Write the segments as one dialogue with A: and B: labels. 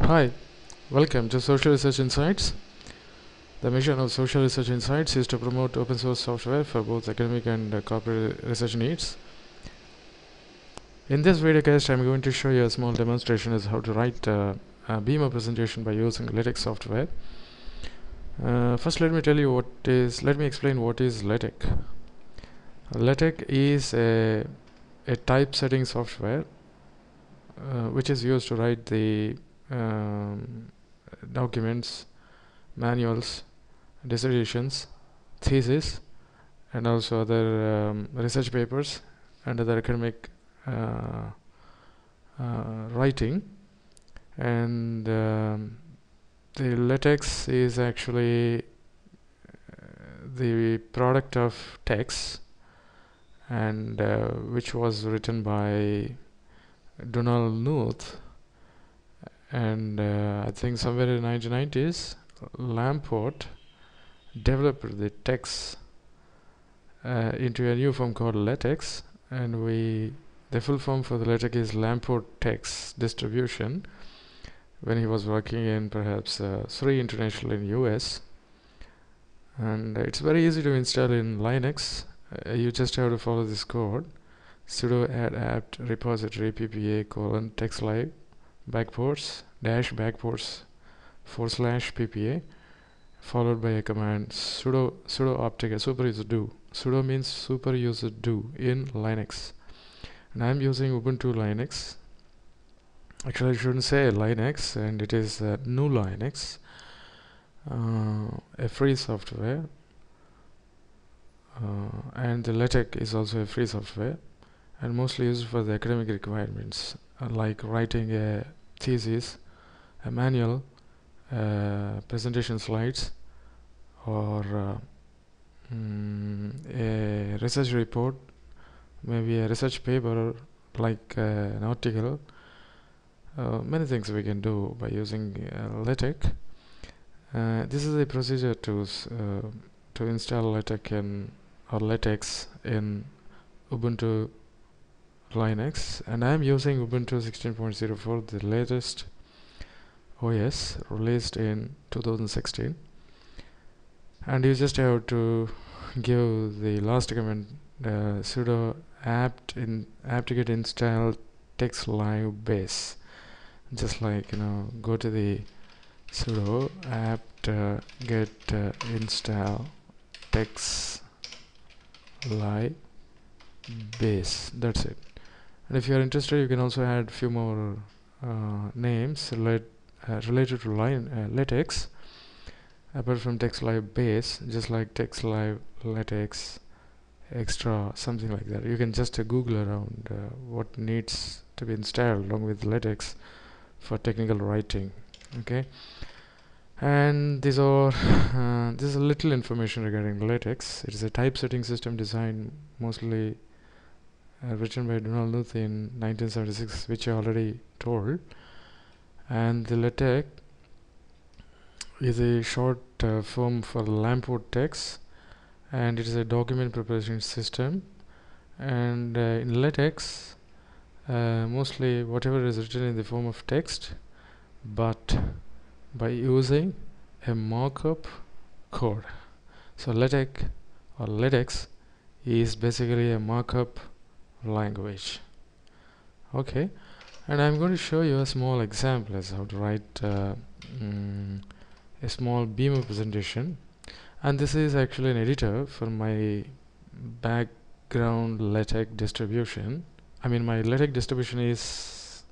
A: Hi, welcome to Social Research Insights. The mission of Social Research Insights is to promote open source software for both academic and uh, corporate research needs. In this videocast, I'm going to show you a small demonstration as how to write uh, a Beamer presentation by using LaTeX software. Uh, first, let me tell you what is. Let me explain what is LaTeX. LaTeX is a a typesetting software uh, which is used to write the um, documents, manuals, dissertations, thesis, and also other um, research papers and other academic uh, uh, writing. And um, the latex is actually uh, the product of TeX, and uh, which was written by Donald Knuth and uh, I think somewhere in the 1990s Lamport developed the TeX uh, into a new form called LaTeX. And we the full form for the LaTeX is Lamport TeX distribution. When he was working in perhaps uh, SRI International in US and it's very easy to install in Linux. Uh, you just have to follow this code sudo add apt repository ppa colon backports dash backports forward slash ppa followed by a command sudo sudo apt super user do. Sudo means super user do in linux. And i'm using ubuntu linux. Actually i shouldn't say linux and it is uh, GNU linux. Uh, a free software. Uh, and the latex is also a free software and mostly used for the academic requirements like writing a thesis, a manual, uh, presentation slides, or uh, mm, a research report, maybe a research paper like uh, an article. Uh, many things we can do by using uh, LaTeX. this is a procedure to to install LaTeX in or LaTeX in Ubuntu Linux and I am using Ubuntu 16.04 the latest OS released in 2016 and you just have to give the last command uh, sudo apt in apt-get install texlive base. Just like you know go to the sudo apt uh, get uh, install text live base. That's it and if you are interested you can also add a few more uh, names uh, related to line uh, latex. Apart from texlive base just like texlive latex extra something like that. You can just uh, google around uh, what needs to be installed along with latex for technical writing okay? And these are uh, this is a little information regarding latex. It is a typesetting system designed mostly uh, written by Donald Knuth in 1976 which I already told. And the LaTeX is a short uh, form for Lamport TeX, and it is a document preparation system. And uh, in LaTeX uh, mostly whatever is written in the form of text but by using a markup code. So LaTeX or LaTeX is basically a markup language. Okay. And I'm going to show you a small example as how to write uh, mm, a small beamer presentation. And this is actually an editor for my background latex distribution. I mean my latex distribution is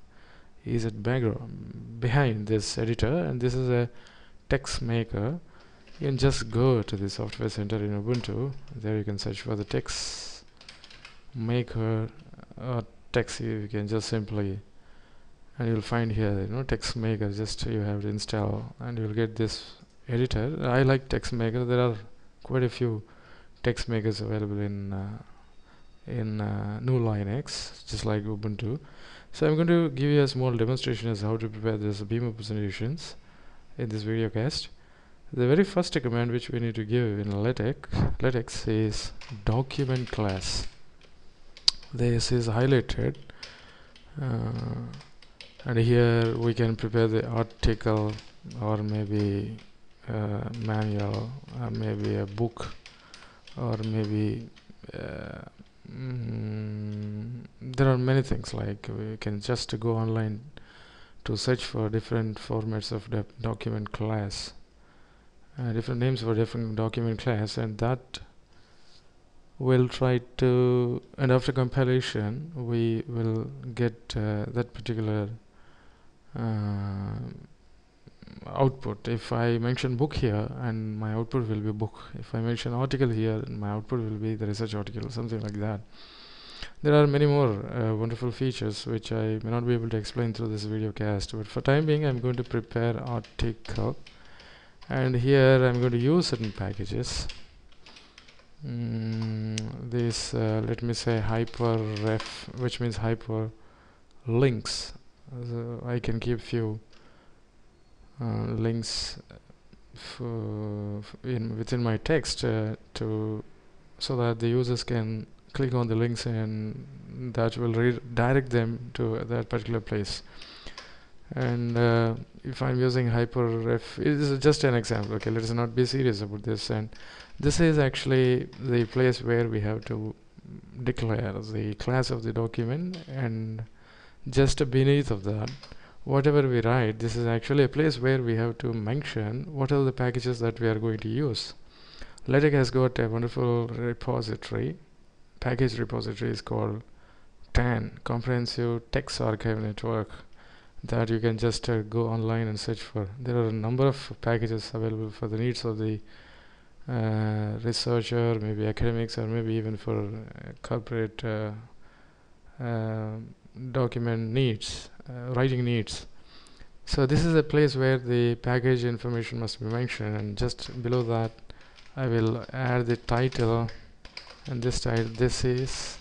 A: is at background behind this editor. And this is a TeXMaker. You can just go to the software center in Ubuntu. There you can search for the text maker uh, text you can just simply. And you'll find here you know TeXMaker just you have to install and you'll get this editor. I like TeXMaker. There are quite a few text makers available in uh, in uh, GNU Linux just like Ubuntu. So I'm going to give you a small demonstration as how to prepare this beamer presentations in this video cast. The very first command which we need to give in LaTeX LaTeX is document class this is highlighted uh, and here we can prepare the article or maybe manual or maybe a book or maybe uh, mm, there are many things like we can just go online to search for different formats of the document class uh, different names for different document class and that will try to and after compilation we will get uh, that particular uh, output. If I mention book here and my output will be book. If I mention article here my output will be the research article something like that. There are many more uh, wonderful features which I may not be able to explain through this video cast but for time being I'm going to prepare article. And here I'm going to use certain packages. Mm, this uh, let me say hyperref which means hyper links. So I can keep few uh, links in within my text uh, to so that the users can click on the links and that will redirect them to that particular place and uh, if I'm using hyperref it is just an example okay? Let's not be serious about this. And this is actually the place where we have to declare the class of the document and just beneath of that whatever we write this is actually a place where we have to mention what are the packages that we are going to use. LaTeX has got a wonderful repository. Package repository is called CTAN Comprehensive TeX Archive Network that you can just uh, go online and search for. There are a number of packages available for the needs of the uh, researcher maybe academics or maybe even for uh, corporate uh, uh, document needs uh, writing needs. So this is a place where the package information must be mentioned and just below that I will add the title. And this title this is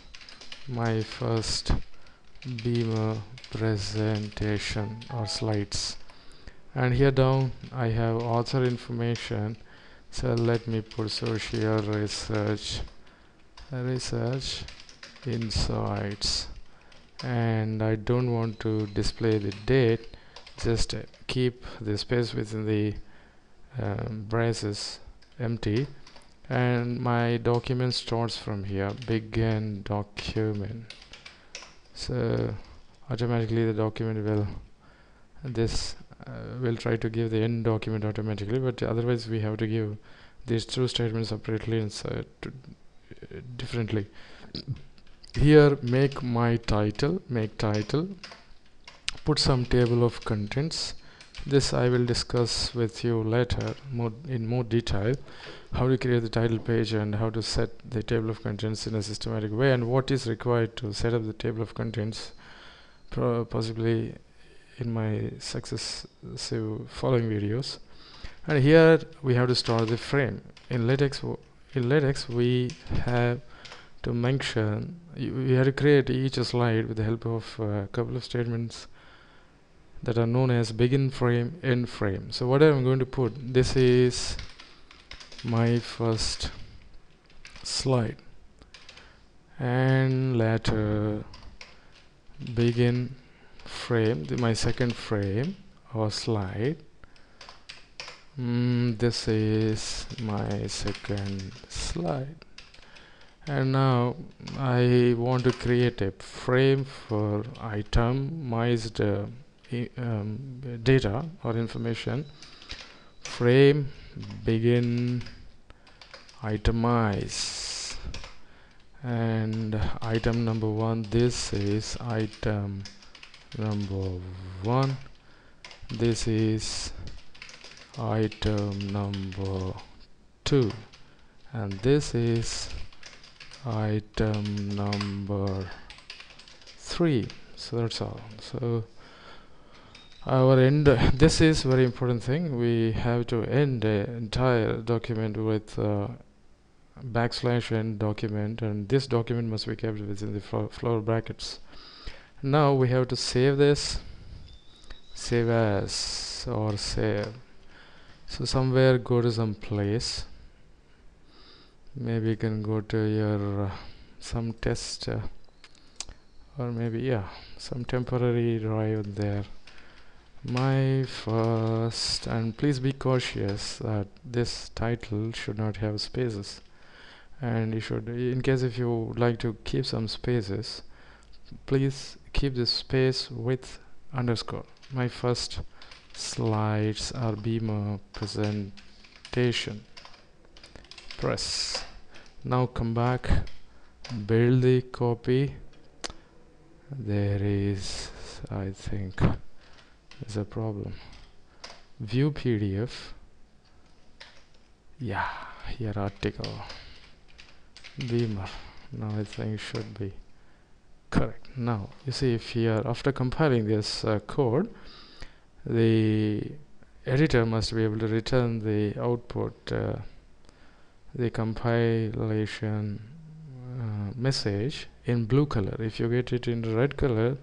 A: my first beamer presentation or slides. And here down I have author information. So let me put social research research insights. And I don't want to display the date just keep the space within the um, braces empty. And my document starts from here. Begin document so automatically the document will this uh, will try to give the end document automatically but otherwise we have to give these two statements separately and uh, differently. Here make my title make title put some table of contents this I will discuss with you later more in more detail how to create the title page and how to set the table of contents in a systematic way and what is required to set up the table of contents possibly in my successive following videos. And here we have to start the frame. In LaTeX in LaTeX we have to mention we have to create each slide with the help of a couple of statements that are known as begin frame end frame. So what I'm going to put this is my first slide. And later begin frame my second frame or slide. Mm, this is my second slide. And now I want to create a frame for item. itemized uh, um, data or information. Frame begin itemize. And item number one this is item number one. This is item number two. And this is item number three. So that's all. So our end this is very important thing. We have to end the entire document with uh, backslash end document and this document must be kept within the floor brackets. Now we have to save this save as or save. So somewhere go to some place. Maybe you can go to your uh, some test uh, or maybe yeah some temporary drive there my first and please be cautious that this title should not have spaces. And you should in case if you would like to keep some spaces please keep the space with underscore. My first slides are beamer presentation. Press. Now come back build the copy. There is I think there's a problem. View PDF yeah here article beamer. Now I think should be correct. Now you see if here after compiling this uh, code the editor must be able to return the output uh, the compilation uh, message in blue color. If you get it in red color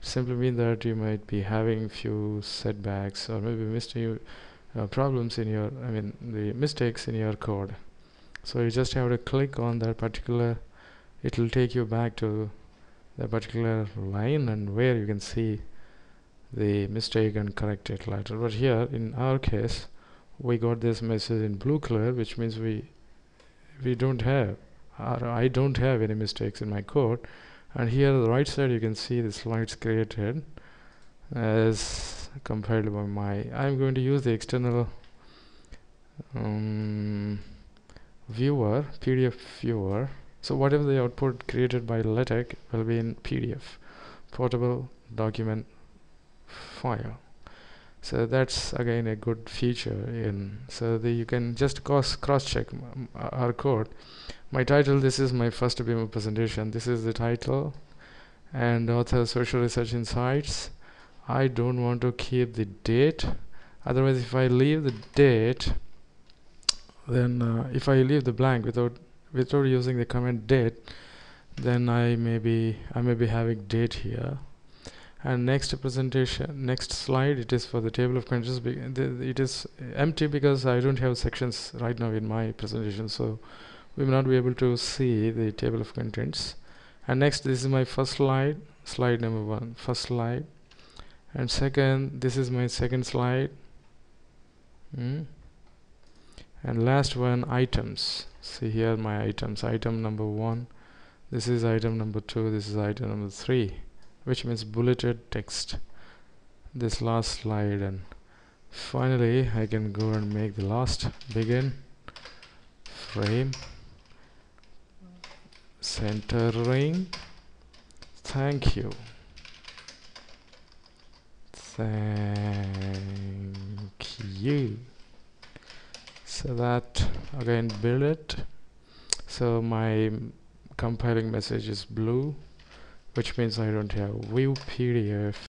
A: simply mean that you might be having few setbacks or maybe missing uh, problems in your I mean the mistakes in your code. So you just have to click on that particular it will take you back to the particular line and where you can see the mistake and correct it later but here in our case we got this message in blue color which means we we don't have or I don't have any mistakes in my code and here on the right side you can see the slides created as compiled by my I'm going to use the external um, viewer PDF viewer. So whatever the output created by LaTeX will be in PDF portable document file so that's again a good feature in so you can just cross cross check our code. My title this is my first beamer presentation. This is the title and author social research insights. I don't want to keep the date. Otherwise if I leave the date then uh, if I leave the blank without without using the comment date then I may be I may be having date here and next presentation next slide it is for the table of contents it is empty because I don't have sections right now in my presentation so we will not be able to see the table of contents. And next this is my first slide slide number one first slide. And second this is my second slide. Mm. and last one items. See here my items item number one. This is item number two this is item number three which means bulleted text. This last slide and finally I can go and make the last begin. Frame. Centering. Thank you. Thank you. So that again build it so my compiling message is blue which means I don't have view PDF